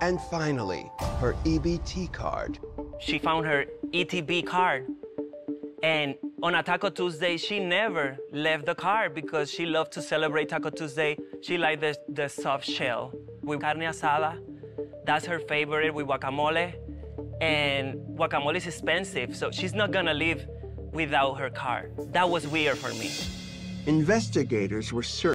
And finally, her EBT card. She found her ETB card. And on a Taco Tuesday, she never left the car because she loved to celebrate Taco Tuesday. She liked the, the soft shell with carne asada. That's her favorite with guacamole. And guacamole is expensive, so she's not gonna live without her car. That was weird for me. Investigators were searching.